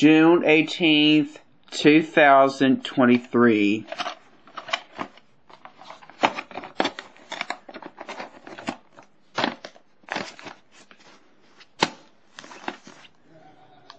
June 18th, 2023.